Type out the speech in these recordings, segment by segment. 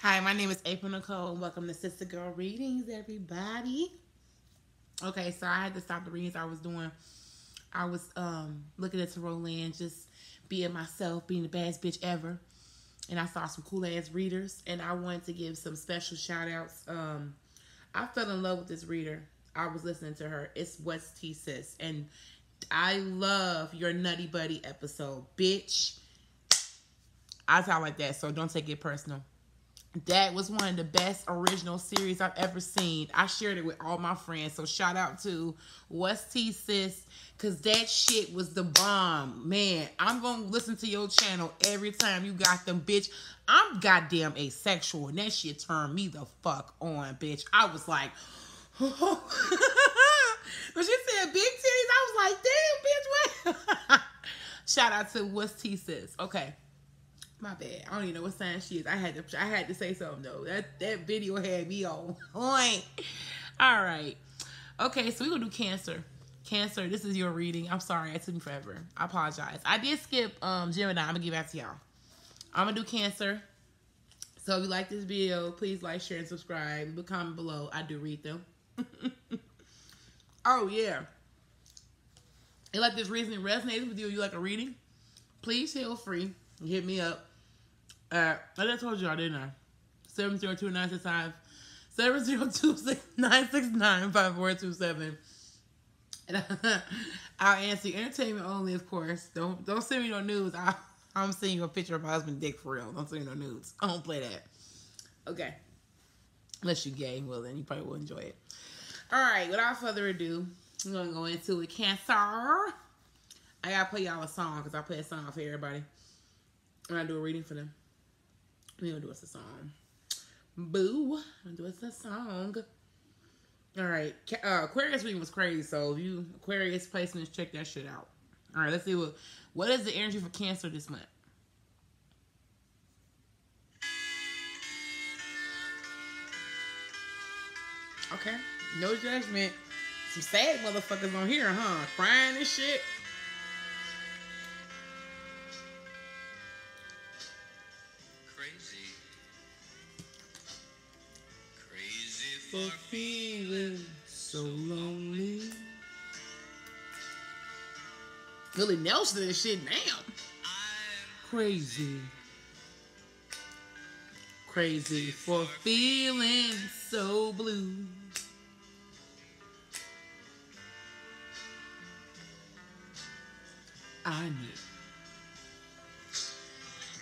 Hi, my name is April Nicole. And welcome to Sister Girl Readings, everybody. Okay, so I had to stop the readings I was doing. I was um looking at Tarot Land, just being myself, being the best bitch ever. And I saw some cool ass readers, and I wanted to give some special shout outs. Um, I fell in love with this reader. I was listening to her. It's West T Sis, and I love your Nutty Buddy episode, bitch. I sound like that, so don't take it personal. That was one of the best original series I've ever seen. I shared it with all my friends. So shout out to West T Sis. Cause that shit was the bomb. Man, I'm gonna listen to your channel every time you got them, bitch. I'm goddamn asexual. And that shit turned me the fuck on, bitch. I was like, when she said big titties, I was like, damn, bitch, what? shout out to West T Sis. Okay. My bad. I don't even know what sign she is. I had to I had to say something though. That that video had me on point. All right. Okay, so we're gonna do cancer. Cancer, this is your reading. I'm sorry, it took me forever. I apologize. I did skip um Gemini. I'm gonna give back to y'all. I'm gonna do cancer. So if you like this video, please like, share, and subscribe. Leave a comment below. I do read them. oh yeah. If like this reasoning resonates with you, you like a reading, please feel free. Hit me up uh, I told y'all, didn't I? 702-965 702-969-5427. I'll answer entertainment only, of course. Don't don't send me no news. I I'm sending you a picture of my husband's dick for real. Don't send me no nudes. I don't play that. Okay. Unless you're gay, well then you probably will enjoy it. Alright, without further ado, I'm gonna go into it. Cancer. I gotta play y'all a song because I play a song for everybody. And I do a reading for them. We gonna do us a song. Boo. Gonna do us a song. All right. Uh, Aquarius reading was crazy. So if you Aquarius placements, check that shit out. All right. Let's see what what is the energy for Cancer this month. Okay. No judgment. Some sad motherfuckers on here, huh? Crying and shit. For feeling so lonely. Willie Nelson and shit now. Crazy. Crazy for feeling so blue. I knew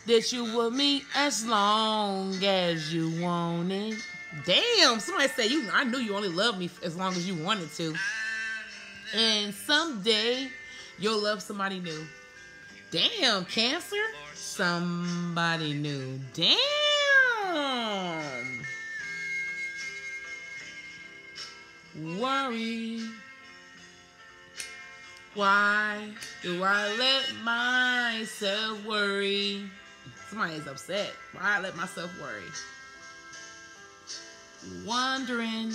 that you were me as long as you wanted. Damn, somebody said you. I knew you only loved me as long as you wanted to. And someday you'll love somebody new. Damn, Cancer. Somebody new. Damn. Worry. Why do I let myself worry? Somebody is upset. Why I let myself worry? Wondering,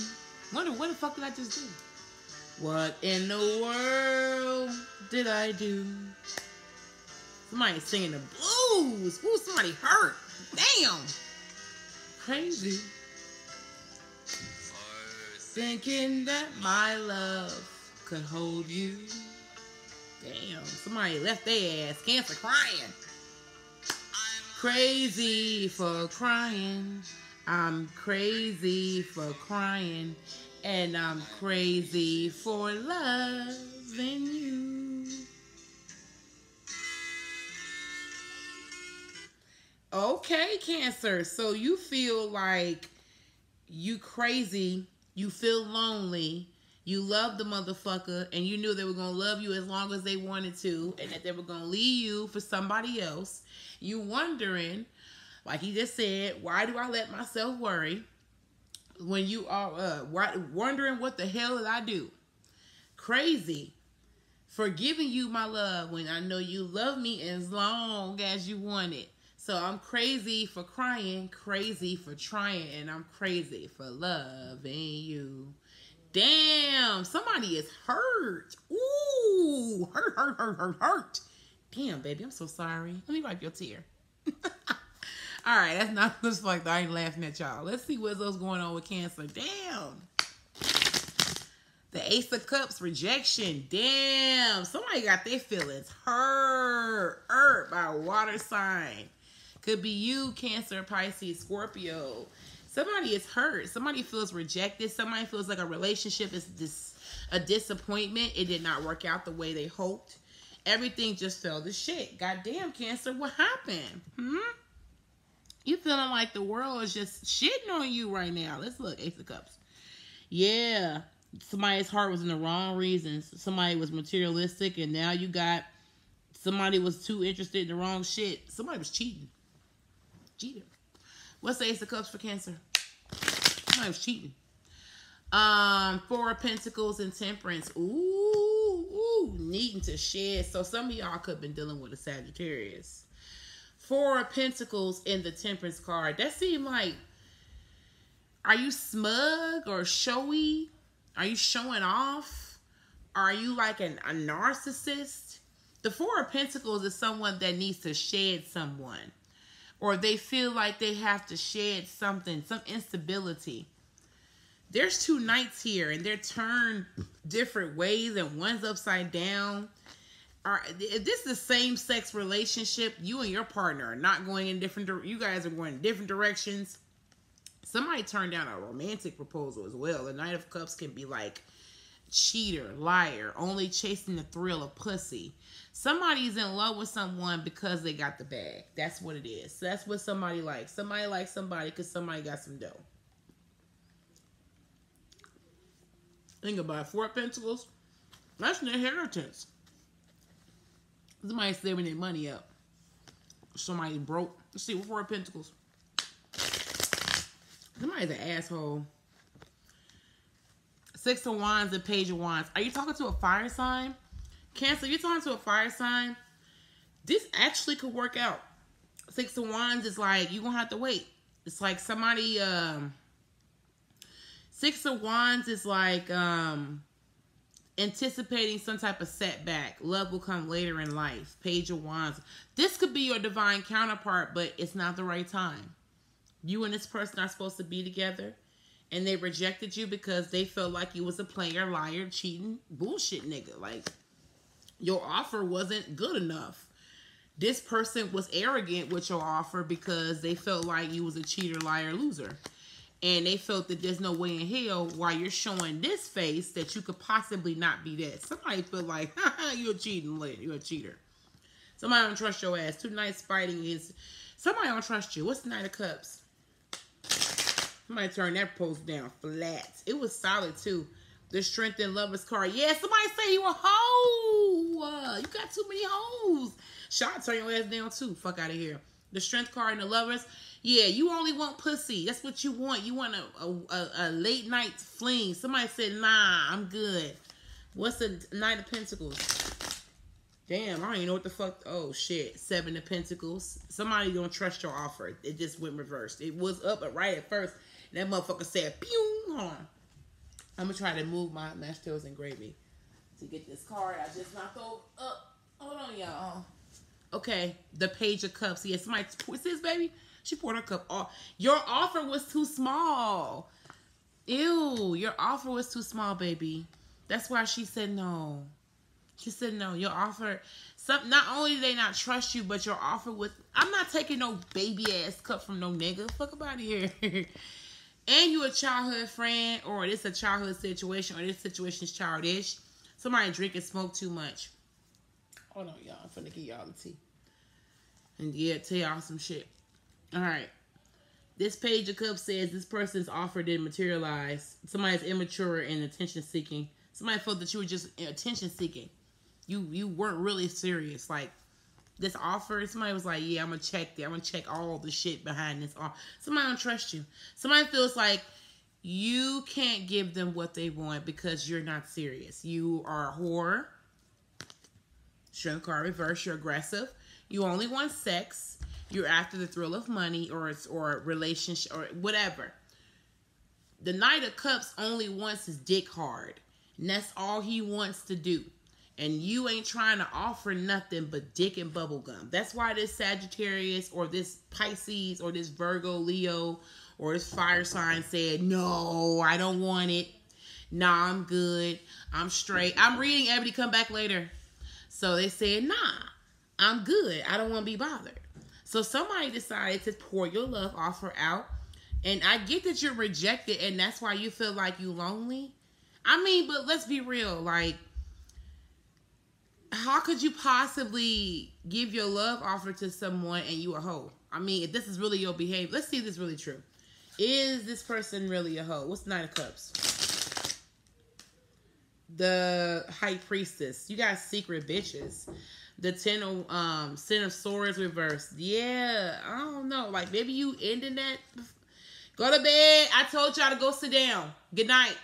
wonder what the fuck did I just do? What in the world did I do? Somebody singing the blues. Ooh, somebody hurt. Damn. Crazy. Thinking that my love could hold you. Damn, somebody left their ass cancer crying. Crazy for crying. I'm crazy for crying, and I'm crazy for loving you. Okay, Cancer. So you feel like you crazy, you feel lonely, you love the motherfucker, and you knew they were gonna love you as long as they wanted to, and that they were gonna leave you for somebody else. You wondering like he just said, why do I let myself worry when you are uh, wondering what the hell did I do? Crazy for giving you my love when I know you love me as long as you want it. So I'm crazy for crying, crazy for trying, and I'm crazy for loving you. Damn, somebody is hurt. Ooh, hurt, hurt, hurt, hurt, hurt. Damn, baby, I'm so sorry. Let me wipe your tear. All right, that's not looks like I ain't laughing at y'all. Let's see what's else going on with Cancer. Damn. The Ace of Cups, rejection. Damn. Somebody got their feelings hurt, hurt by a water sign. Could be you, Cancer, Pisces, Scorpio. Somebody is hurt. Somebody feels rejected. Somebody feels like a relationship is dis- a disappointment. It did not work out the way they hoped. Everything just fell to shit. Goddamn, Cancer, what happened? Hmm? You feeling like the world is just shitting on you right now. Let's look. Ace of Cups. Yeah. Somebody's heart was in the wrong reasons. Somebody was materialistic, and now you got somebody was too interested in the wrong shit. Somebody was cheating. Cheating. What's the Ace of Cups for Cancer? Somebody was cheating. Um, Four of Pentacles and Temperance. Ooh, ooh, needing to shed. So some of y'all could have been dealing with a Sagittarius. Four of Pentacles in the Temperance card. That seemed like, are you smug or showy? Are you showing off? Are you like an, a narcissist? The Four of Pentacles is someone that needs to shed someone. Or they feel like they have to shed something, some instability. There's two knights here and they're turned different ways and one's upside down. Are if this is a same sex relationship, you and your partner are not going in different you guys are going in different directions. Somebody turned down a romantic proposal as well. The Knight of Cups can be like cheater, liar, only chasing the thrill of pussy. Somebody's in love with someone because they got the bag. That's what it is. So that's what somebody likes. Somebody likes somebody because somebody got some dough. Think about. Four Pentacles. That's an inheritance. Somebody saving their money up. Somebody broke. Let's see, Four Pentacles. Somebody's an asshole. Six of Wands and Page of Wands. Are you talking to a fire sign? Cancer, you're talking to a fire sign. This actually could work out. Six of Wands is like, you're going to have to wait. It's like somebody, um, Six of Wands is like, um, anticipating some type of setback. Love will come later in life. Page of Wands. This could be your divine counterpart, but it's not the right time. You and this person are supposed to be together and they rejected you because they felt like you was a player, liar, cheating, bullshit nigga. Like your offer wasn't good enough. This person was arrogant with your offer because they felt like you was a cheater, liar, loser. And they felt that there's no way in hell while you're showing this face that you could possibly not be that. Somebody feel like, you're cheating you're a cheater. Somebody don't trust your ass. Two knights fighting is somebody don't trust you. What's the Knight of Cups? Somebody turn that post down flat. It was solid too. The strength and lovers card. Yeah, somebody say you a hoe. Uh, you got too many hoes. Shot turn your ass down too. Fuck out of here. The strength card and the lovers. Yeah, you only want pussy. That's what you want. You want a, a, a late night fling. Somebody said, nah, I'm good. What's the Knight of Pentacles? Damn, I don't even know what the fuck. Oh, shit. Seven of Pentacles. Somebody don't trust your offer. It just went reversed. It was up but right at first. That motherfucker said, pew, hold on. I'm gonna try to move my mashed toast and gravy to get this card. I just knocked over. Up. Hold on, y'all. Okay, the page of cups. Yes, my what's this, baby? She poured her cup off. Your offer was too small. Ew, your offer was too small, baby. That's why she said no. She said no. Your offer. Some not only do they not trust you, but your offer was. I'm not taking no baby ass cup from no nigga. Fuck about here. and you a childhood friend, or it's a childhood situation, or this situation is childish. Somebody drink and smoke too much. Hold on, y'all. I'm finna give y'all the tea. And yeah, tell y'all some shit. All right. This page of cups says this person's offer didn't materialize. Somebody's immature and attention seeking. Somebody felt that you were just attention seeking. You you weren't really serious. Like this offer, somebody was like, yeah, I'm gonna check that. I'm gonna check all the shit behind this offer. Somebody don't trust you. Somebody feels like you can't give them what they want because you're not serious. You are a whore. Strength card reverse. You're aggressive. You only want sex. You're after the thrill of money or it's or relationship or whatever. The Knight of Cups only wants his dick hard, and that's all he wants to do. and you ain't trying to offer nothing but dick and bubble gum. That's why this Sagittarius or this Pisces or this Virgo, Leo, or this fire sign said, No, I don't want it. Nah, I'm good. I'm straight. I'm reading Ebony come back later. So they said, Nah, I'm good. I don't want to be bothered. So somebody decided to pour your love offer out. And I get that you're rejected and that's why you feel like you lonely. I mean, but let's be real. Like, how could you possibly give your love offer to someone and you a hoe? I mean, if this is really your behavior, let's see if this is really true. Is this person really a hoe? What's Nine of Cups? The High Priestess. You got secret bitches. The Ten of um Ten of Swords reversed. Yeah, I don't know. Like maybe you ending that. Go to bed. I told y'all to go sit down. Good night.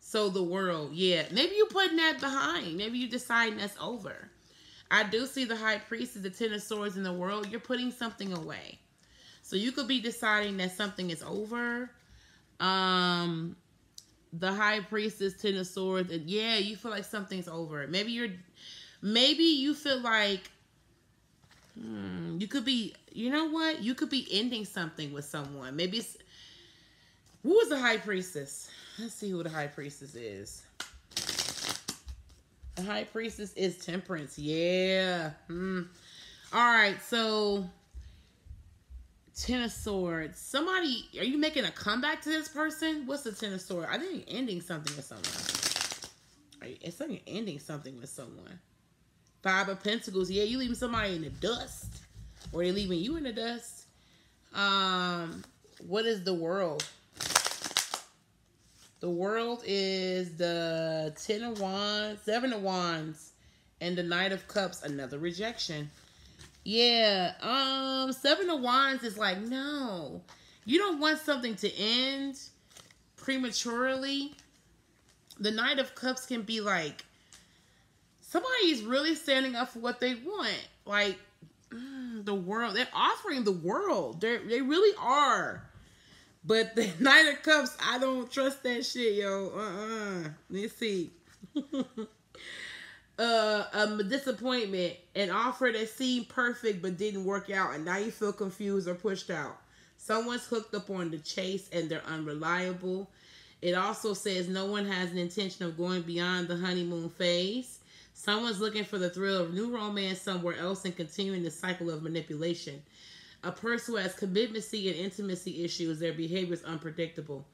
So the world, yeah. Maybe you putting that behind. Maybe you deciding that's over. I do see the high Priestess, the ten of swords in the world. You're putting something away. So you could be deciding that something is over. Um the high priestess, ten of swords, and yeah, you feel like something's over. Maybe you're maybe you feel like hmm, you could be you know what? You could be ending something with someone. Maybe it's who was the high priestess? Let's see who the high priestess is. The high priestess is temperance. Yeah. Hmm. All right. So, Ten of Swords. Somebody, are you making a comeback to this person? What's the Ten of Swords? I think ending something with someone. You, it's something you're ending something with someone. Five of Pentacles. Yeah, you leaving somebody in the dust. Or they leaving you in the dust. Um, what is the world? The world is the Ten of Wands, Seven of Wands, and the Knight of Cups, another rejection. Yeah, um, Seven of Wands is like, no. You don't want something to end prematurely. The Knight of Cups can be like, somebody's really standing up for what they want. Like, mm, the world, they're offering the world. They're, they really are. But the Knight of Cups, I don't trust that shit, yo. Uh-uh. Let's see. uh, a disappointment, an offer that seemed perfect but didn't work out, and now you feel confused or pushed out. Someone's hooked up on the chase and they're unreliable. It also says no one has an intention of going beyond the honeymoon phase. Someone's looking for the thrill of new romance somewhere else and continuing the cycle of manipulation. A person who has commitmency and intimacy issues, their behavior is unpredictable.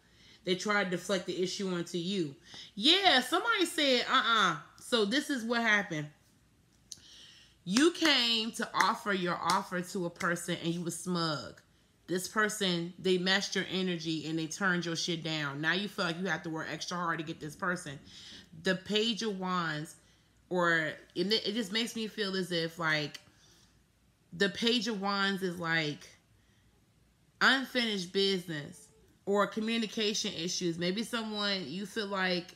They try to deflect the issue onto you. Yeah, somebody said, uh uh So this is what happened. You came to offer your offer to a person and you were smug. This person, they matched your energy and they turned your shit down. Now you feel like you have to work extra hard to get this person. The page of wands, or it, it just makes me feel as if like the page of wands is like unfinished business or communication issues maybe someone you feel like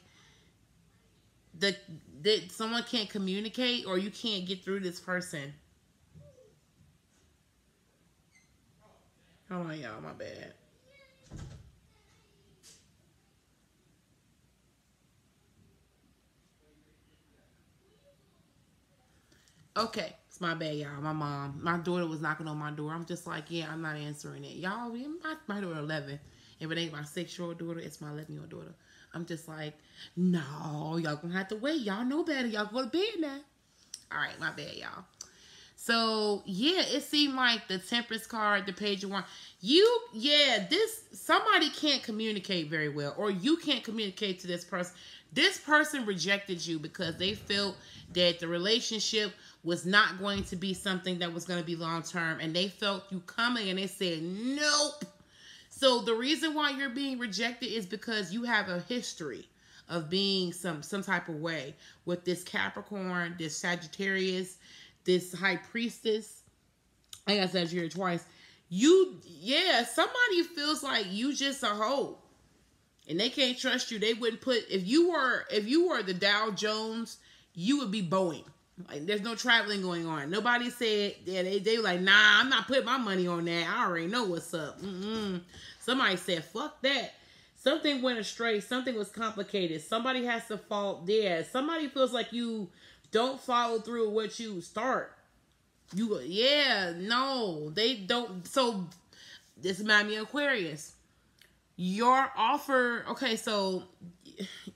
that that someone can't communicate or you can't get through this person hold on y'all my bad okay it's my bad, y'all. My mom, my daughter was knocking on my door. I'm just like, yeah, I'm not answering it. Y'all, my, my daughter 11. If it ain't my six-year-old daughter, it's my 11-year-old daughter. I'm just like, no, y'all gonna have to wait. Y'all know better. Y'all go to bed now. All right, my bad, y'all. So yeah, it seemed like the Temperance card, the page of one. You, yeah, this somebody can't communicate very well, or you can't communicate to this person. This person rejected you because they felt that the relationship was not going to be something that was going to be long term and they felt you coming and they said nope so the reason why you're being rejected is because you have a history of being some some type of way with this capricorn this sagittarius this high priestess. I got sagittarius twice. You yeah somebody feels like you just a hoe. And they can't trust you. They wouldn't put if you were if you were the dow jones you would be boeing like there's no traveling going on. Nobody said yeah they they were like nah I'm not putting my money on that. I already know what's up. Mm-mm. Somebody said fuck that. something went astray, something was complicated, somebody has to fault there. Somebody feels like you don't follow through what you start. You go, yeah, no, they don't. So this might be Aquarius. Your offer, okay, so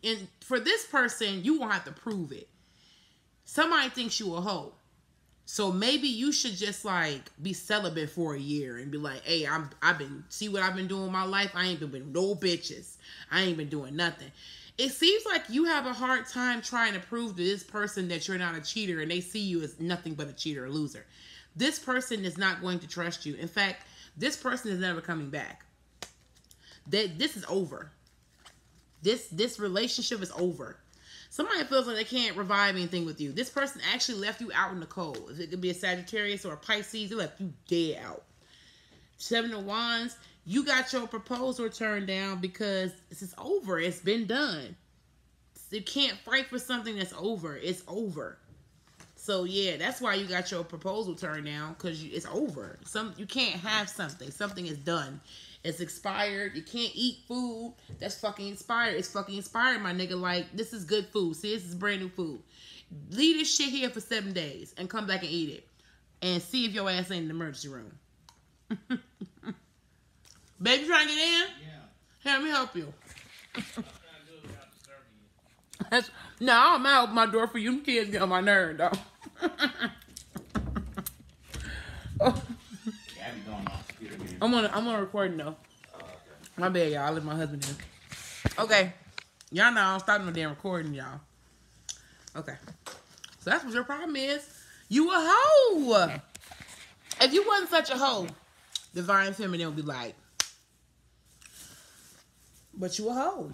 and for this person, you won't have to prove it. Somebody thinks you a hoe. So maybe you should just like be celibate for a year and be like, hey, I'm I've been see what I've been doing in my life. I ain't been with no bitches. I ain't been doing nothing. It seems like you have a hard time trying to prove to this person that you're not a cheater and they see you as nothing but a cheater or loser. This person is not going to trust you. In fact, this person is never coming back. That this is over. This this relationship is over. Somebody feels like they can't revive anything with you. This person actually left you out in the cold. If it could be a Sagittarius or a Pisces, they left you dead out. Seven of Wands, you got your proposal turned down because this is over. It's been done. You can't fight for something that's over. It's over. So yeah, that's why you got your proposal turned down because it's over. Some you can't have something. Something is done. It's expired. You can't eat food that's fucking expired. It's fucking expired, my nigga. Like, this is good food. See, this is brand new food. Leave this shit here for seven days and come back and eat it. And see if your ass ain't in the emergency room. Baby trying to get in? Yeah. Hey, let me help you. That's, no, I'm out my door for you. Them kids get on my nerve, though. oh. I'm on. I'm on recording though. Oh, okay. My bad, y'all. I let my husband in. Okay, y'all know I'm starting the damn recording, y'all. Okay, so that's what your problem is. You a hoe. If you wasn't such a hoe, divine feminine would be like, but you a hoe.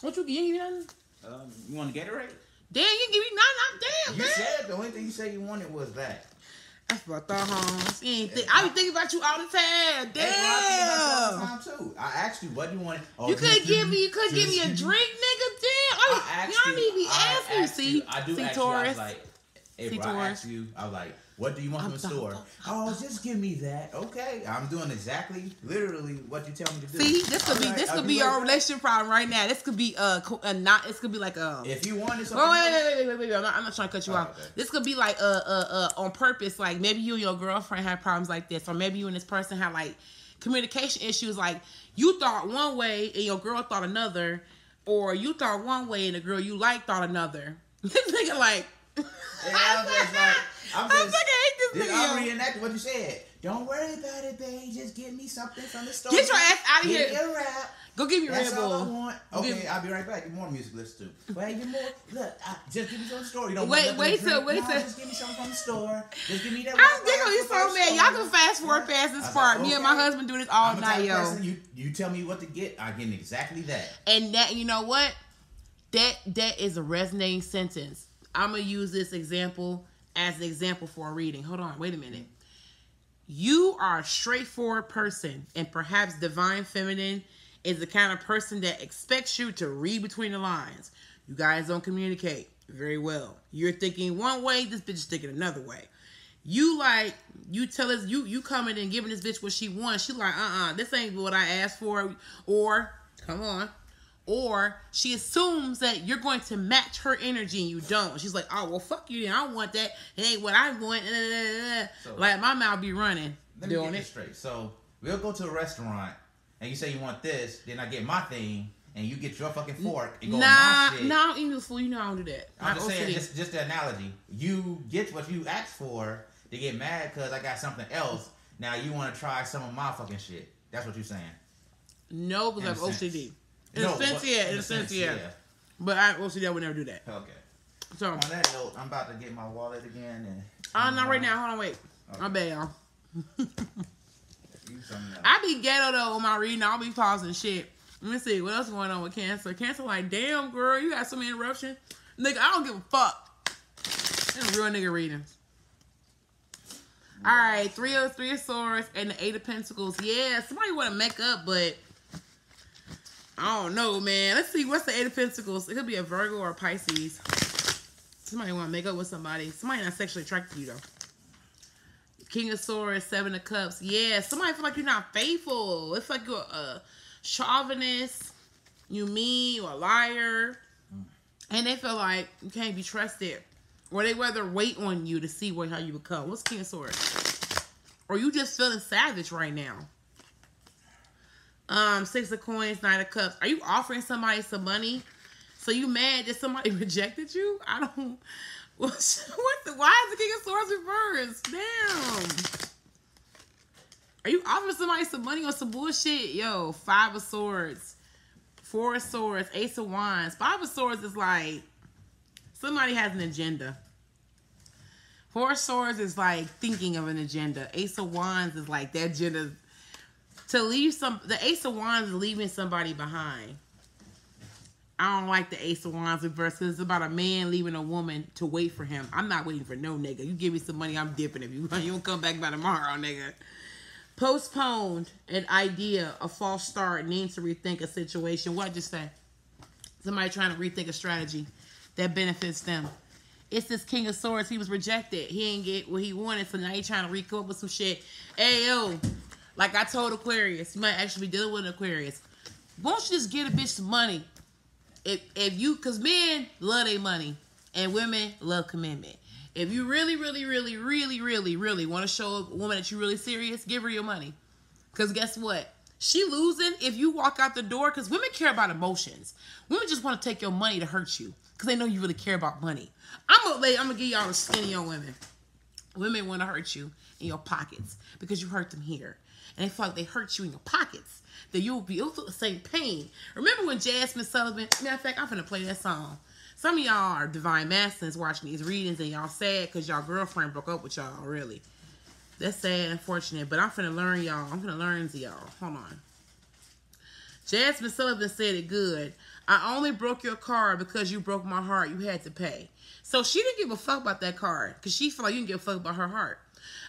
What you give you nothing? Um, you want to get it right? Damn, you give me nothing. I'm damn. You man. said the only thing you said you wanted was that. I Holmes. You think, I be thinking about you all the time. Damn. Hey, all the time too. I asked you, what you want? Oh, you could give me, you could give me a drink, nigga. Damn. I, oh, I y'all need to be asking. See, I do. See, Taurus. like, bro, I asked you. I was like, what do you want from the store? Oh, just give me that. Okay, I'm doing exactly, literally what you tell me to do. See, this could All be right, this could be our relationship problem right now. This could be uh, a not. This could be like a. If you wanted something. Oh wait, wait, wait, wait, wait, wait. I'm not, I'm not trying to cut you oh, off. Okay. This could be like uh, uh, uh, on purpose. Like maybe you and your girlfriend had problems like this, or maybe you and this person had like communication issues. Like you thought one way and your girl thought another, or you thought one way and the girl you like thought another. this nigga like. Yeah, I'm just like. I'm, just, I'm like, I hate this video. I'm reenacting what you said. Don't worry about it, babe. Just give me something from the store. Get your ass out of here. Get a rap. Go give me That's Red Bull. all I want. Okay, I'll be right back. Get more music listen to. Wait, get more. Look, I, just give me some store. You don't wait, wait till, wait till. No, just give me something from the store. Just give me that. I'm thinking so mad. Y'all can fast forward past this part. Like, okay. Me and my husband do this all I'm night, yo. Person, you you tell me what to get. I get exactly that. And that you know what? That that is a resonating sentence. I'm gonna use this example as an example for a reading. Hold on, wait a minute. You are a straightforward person, and perhaps divine feminine is the kind of person that expects you to read between the lines. You guys don't communicate very well. You're thinking one way, this bitch is thinking another way. You like you tell us you you coming and giving this bitch what she wants. She like uh uh this ain't what I asked for. Or come on, or she assumes that you're going to match her energy and you don't. She's like, oh, well, fuck you then. I want that. It ain't what I want. So, like, my mouth be running. Let me get it. straight. So, we'll go to a restaurant and you say you want this, then I get my thing and you get your fucking fork and go nah, my shit. Nah, I don't eat this food. You know I don't do that. I'm just saying, just, just the analogy. You get what you asked for to get mad because I got something else. Now you want to try some of my fucking shit. That's what you're saying. No, because I have OCD. In no, a sense, yeah. In a sense, yeah. But I will see. I would never do that. Okay. So on that note, I'm about to get my wallet again. And uh, not right now. Hold on, wait. Okay. I'm bad, y'all. I be ghetto though on my reading. I'll be pausing shit. Let me see what else going on with cancer. Cancer, like, damn girl, you got so many interruptions. Nigga, I don't give a fuck. That's real nigga readings. All right, three of three of swords and the eight of pentacles. Yeah, somebody want to make up, but I don't know, man. Let's see. What's the Eight of Pentacles? It could be a Virgo or a Pisces. Somebody want to make up with somebody. Somebody not sexually attracted to you, though. King of Swords, Seven of Cups. Yeah, somebody feel like you're not faithful. It's like you're a chauvinist. you mean or a liar, and they feel like you can't be trusted, or they rather wait on you to see what how you become. What's King of Swords? Or you just feeling savage right now? Um, Six of Coins, Nine of Cups. Are you offering somebody some money? So you mad that somebody rejected you? I don't. What? the, why is the King of Swords reversed? Damn. Are you offering somebody some money or some bullshit? Yo, Five of Swords, Four of Swords, Ace of Wands. Five of Swords is like somebody has an agenda. Four of Swords is like thinking of an agenda. Ace of Wands is like that agenda to leave some. The Ace of Wands is leaving somebody behind. I don't like the Ace of Wands reverse because it's about a man leaving a woman to wait for him. I'm not waiting for no nigga. You give me some money, I'm dipping. If you you don't come back by tomorrow, nigga. Postponed an idea, a false start, needs to rethink a situation. What just say? Somebody trying to rethink a strategy that benefits them. It's this King of Swords. He was rejected. He ain't get what he wanted, so now he's trying to recoup with some shit. Hey yo, like I told Aquarius, you might actually be dealing with an Aquarius. Won't you just get a bitch some money? if if you because men love their money and women love commitment. If you really, really, really, really, really, really want to show a woman that you're really serious, give her your money. Because guess what? She losing if you walk out the door because women care about emotions. Women just want to take your money to hurt you because they know you really care about money. I'm gonna I'm gonna give y'all a skinny on women. Women want to hurt you in your pockets because you hurt them here, and they feel like they hurt you in your pockets that you'll be you'll feel the same pain. Remember when Jazmine Sullivan? Matter of fact, I'm gonna play that song. Some of y'all are divine masculines watching these readings and y'all sad because y'all girlfriend broke up with y'all. Really, that's sad, unfortunate. But I'm finna learn y'all. I'm finna learn to y'all. Hold on. Jazmine Sullivan said it good. I only broke your car because you broke my heart. You had to pay. So she didn't give a fuck about that card because she felt like you didn't give a fuck about her heart.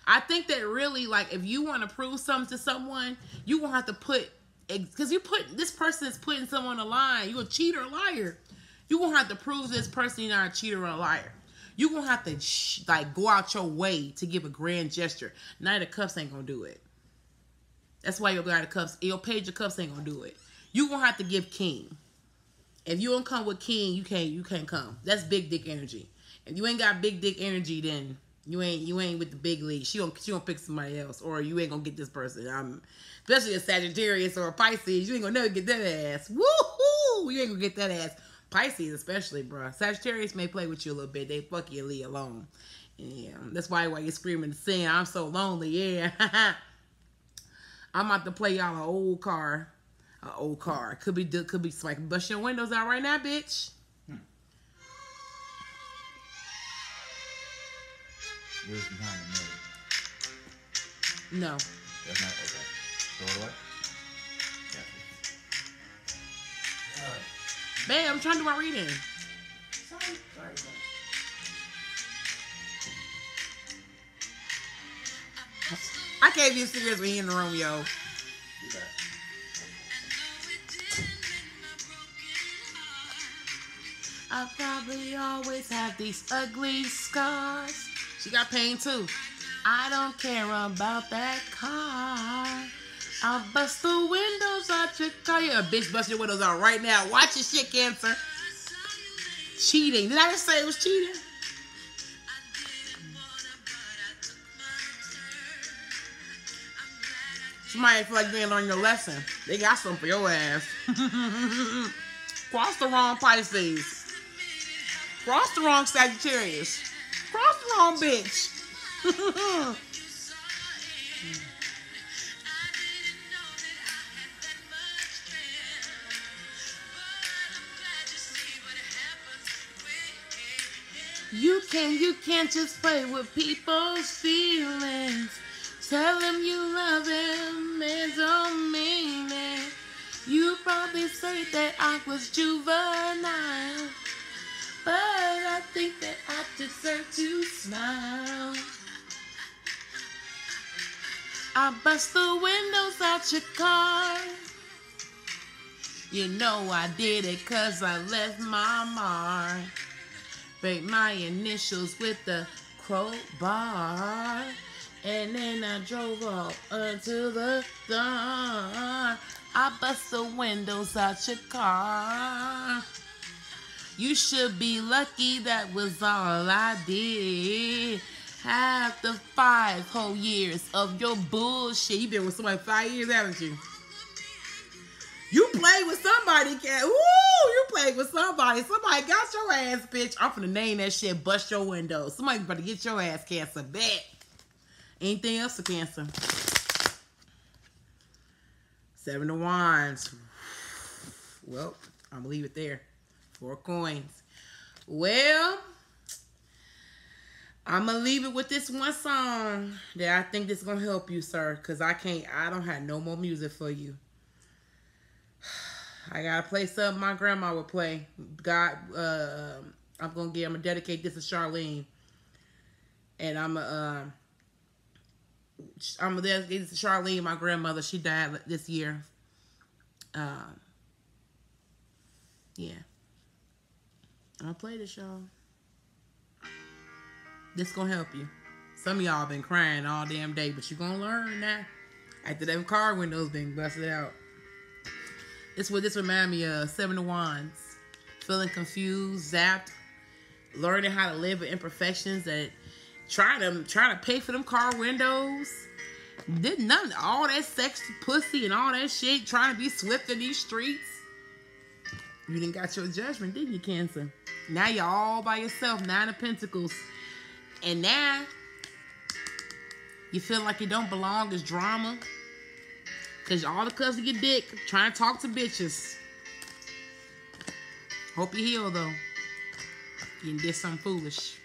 I think that really, like, if you want to prove something to someone, you gonna have to put because you put this person is putting someone on a line. You a cheater, a liar. You gonna have to prove this person you're not a cheater or a liar. You gonna have to sh- like go out your way to give a grand gesture. Knight of Cups ain't gonna do it. That's why your Knight of Cups, your Page of Cups ain't gonna do it. You gonna have to give King. If you don't come with King, you can't. You can't come. That's big dick energy. If you ain't got big dick energy, then you ain't you ain't with the big league. She don't she don't pick somebody else, or you ain't gonna get this person. I'm especially a Sagittarius or a Pisces. You ain't gonna never get that ass. Woohoo! You ain't gonna get that ass. Pisces especially, bro. Sagittarius may play with you a little bit. They fuck you leave alone. Yeah, that's why why you're screaming and saying I'm so lonely. Yeah, I'm about to play y'all an old car, an old car. Could be could be like bust your windows out right now, bitch. Yours behind the mirror. No. That's not okay. Throw it away. Yeah. Babe, I'm trying to do my reading. Sorry. Sorry. I can't be serious with you in the room, yo. I probably always have these ugly scars. She got pain too. I don't care about that car. I'll bust the windows out your car. Yeah, bitch, bust your windows out right now. Watch your shit, Cancer. Cheating. Did I just say it was cheating? Somebody feel like you ain't learned your lesson. They got something for your ass. Cross the wrong Pisces. Cross the wrong Sagittarius. Bitch. you can, you can't just play with people's feelings. Tell them you love them and don't mean it. You probably say that I was juvenile. But deserve to smile. I bust the windows out your car. You know I did it cause I left my mark. Break my initials with the crowbar. And then I drove off until the dawn. I bust the windows out your car. You should be lucky that was all I did. After five whole years of your bullshit. You been with somebody five years, haven't you? You played with somebody, cat. Woo! You played with somebody. Somebody got your ass, bitch. I'm finna name that shit. Bust your window. Somebody better get your ass cancer back. Anything else for cancer? Seven of Wands. Well, I'm gonna leave it there. Four coins. Well, I'm gonna leave it with this one song that I think is gonna help you, sir. Cause I can't. I don't have no more music for you. I gotta play something my grandma would play. God, uh, I'm gonna get. I'm gonna dedicate this to Charlene, and I'm gonna. Uh, I'm gonna dedicate this to Charlene, my grandmother. She died this year. Um. Yeah. Gonna play this, y'all. This gonna help you. Some of y'all been crying all damn day, but you gonna learn that After them car windows being busted out. This what this remind me of Seven of Wands. Feeling confused, zapped, learning how to live with imperfections that try to try to pay for them car windows. Did none all that sex pussy and all that shit trying to be swift in these streets. You didn't got your judgment, didn't you, Cancer? Now you're all by yourself, nine of pentacles. And now you feel like you don't belong as drama. Cause all the cuz of your dick trying to talk to bitches. Hope you heal though. You did something foolish.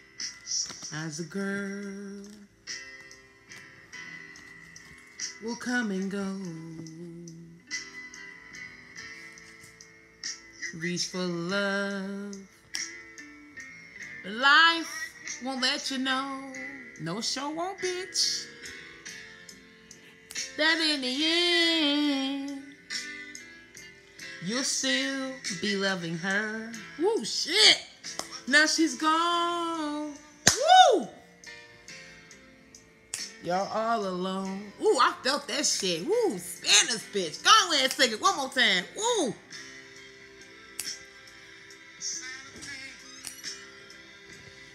As a girl will come and go. Reach for love. Life won't let you know. No show won't, bitch that in the end, you'll still be loving her. Woo, shit. Now she's gone. Woo! Y'all all alone. Ooh, I felt that shit. Woo, Spanish bitch. Go ahead sing it one more time. Woo.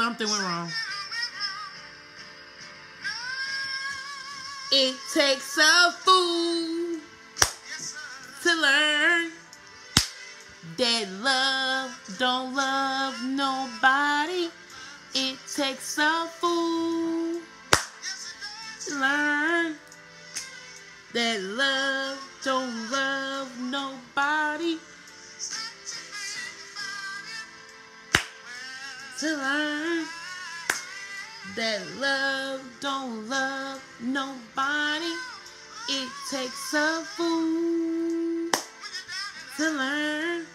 Something went wrong. It takes a fool to learn that love don't love nobody. It takes a fool to learn that love don't love To learn that love don't love nobody. It takes a fool to learn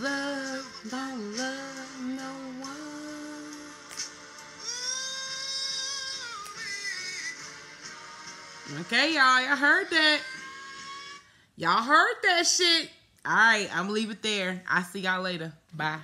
love don't love no one. Okay, y'all. Y'all heard that. Y'all heard that shit. All right, I'm gonna leave it there. I'll see y'all later. Bye.